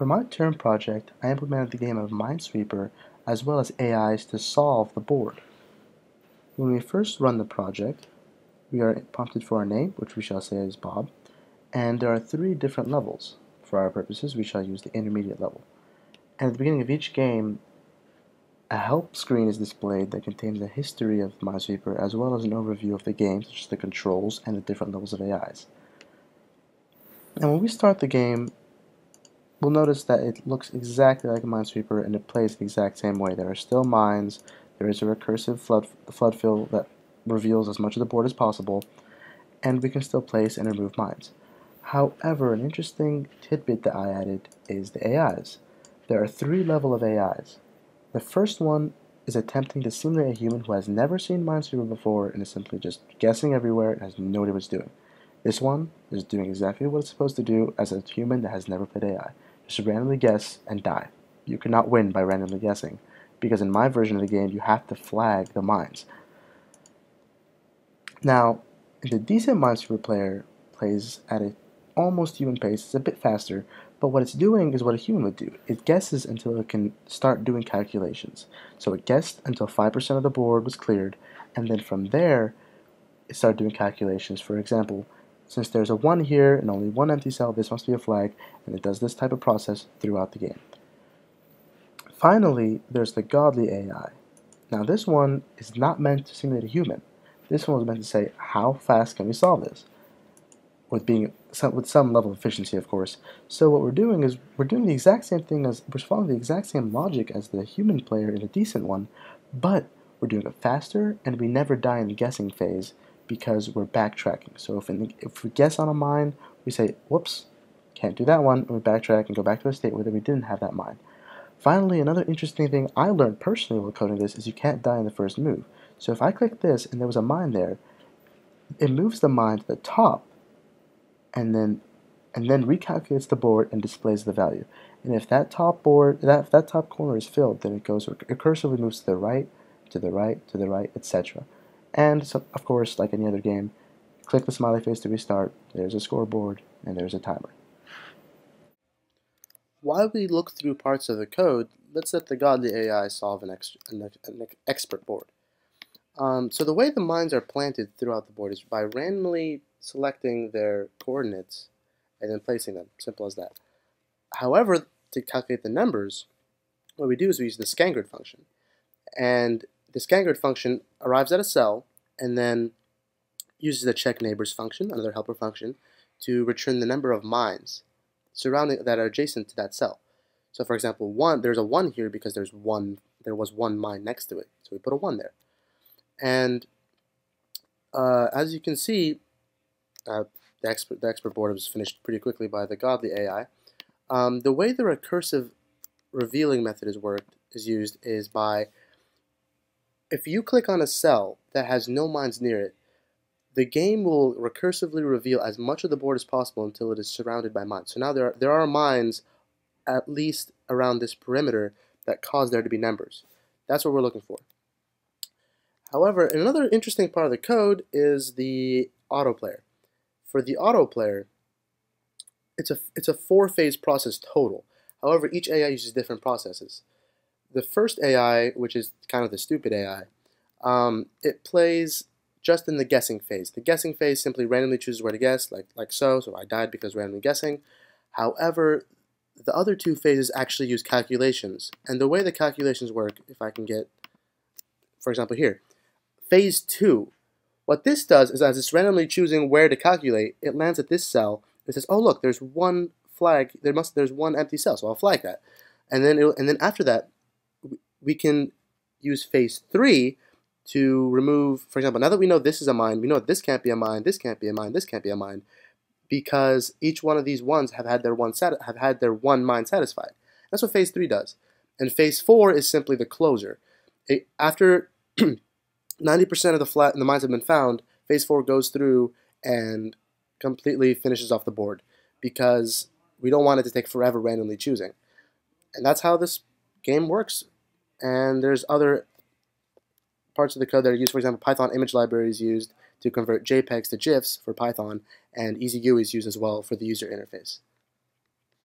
For my term project, I implemented the game of Minesweeper as well as AIs to solve the board. When we first run the project, we are prompted for our name, which we shall say is Bob, and there are three different levels. For our purposes, we shall use the intermediate level. And at the beginning of each game, a help screen is displayed that contains a history of Minesweeper as well as an overview of the game, such as the controls and the different levels of AIs. And when we start the game, we'll notice that it looks exactly like a Minesweeper and it plays the exact same way. There are still mines, there is a recursive flood, flood fill that reveals as much of the board as possible, and we can still place and remove mines. However, an interesting tidbit that I added is the AIs. There are three level of AIs. The first one is attempting to simulate a human who has never seen Minesweeper before and is simply just guessing everywhere and has no idea what it's doing. This one is doing exactly what it's supposed to do as a human that has never played AI. Just randomly guess and die. You cannot win by randomly guessing, because in my version of the game, you have to flag the mines. Now, the decent Minesweeper player plays at a almost human pace. It's a bit faster, but what it's doing is what a human would do. It guesses until it can start doing calculations. So it guessed until 5% of the board was cleared, and then from there, it started doing calculations. For example, since there's a 1 here and only one empty cell, this must be a flag, and it does this type of process throughout the game. Finally, there's the godly AI. Now this one is not meant to simulate a human. This one was meant to say, how fast can we solve this? with being some, with some level of efficiency, of course. So what we're doing is we're doing the exact same thing as we're following the exact same logic as the human player in a decent one, but we're doing it faster, and we never die in the guessing phase because we're backtracking. So if in, if we guess on a mine, we say, "Whoops, can't do that one," and we backtrack and go back to a state where we didn't have that mine. Finally, another interesting thing I learned personally while coding this is you can't die in the first move. So if I click this and there was a mine there, it moves the mine to the top and then and then recalculates the board and displays the value. And if that top board, that if that top corner is filled, then it goes recursively moves to the right, to the right, to the right, etc. And of course, like any other game, click the smiley face to restart. There's a scoreboard and there's a timer. While we look through parts of the code, let's let the godly AI solve an, ex an, an expert board. Um, so the way the mines are planted throughout the board is by randomly selecting their coordinates and then placing them. Simple as that. However, to calculate the numbers, what we do is we use the scanGrid function. And the scanGrid function arrives at a cell and then uses the check neighbors function, another helper function, to return the number of mines surrounding that are adjacent to that cell. So for example, one there's a one here because there's one there was one mine next to it. So we put a one there. And uh, as you can see, uh, the, expert, the expert board was finished pretty quickly by the godly AI. Um, the way the recursive revealing method is worked is used is by if you click on a cell that has no mines near it, the game will recursively reveal as much of the board as possible until it is surrounded by mines. So now there are, there are mines at least around this perimeter that cause there to be numbers. That's what we're looking for. However, another interesting part of the code is the auto player. For the autoplayer, it's a, it's a four-phase process total. However, each AI uses different processes. The first AI, which is kind of the stupid AI, um, it plays just in the guessing phase. The guessing phase simply randomly chooses where to guess, like, like so, so I died because randomly guessing. However, the other two phases actually use calculations. And the way the calculations work, if I can get, for example here, phase 2 what this does is as it's randomly choosing where to calculate, it lands at this cell. It says, oh look, there's one flag. There must there's one empty cell, so I'll flag that. And then and then after that, we can use phase three to remove. For example, now that we know this is a mine, we know this can't be a mine, this can't be a mine, this can't be a mine, because each one of these ones have had their one sat have had their one mine satisfied. That's what phase three does. And phase four is simply the closure. It, after 90% of the flat the mines have been found, phase four goes through and completely finishes off the board because we don't want it to take forever randomly choosing. And that's how this game works. And there's other parts of the code that are used. For example, Python image library is used to convert JPEGs to GIFs for Python, and EasyGUI is used as well for the user interface.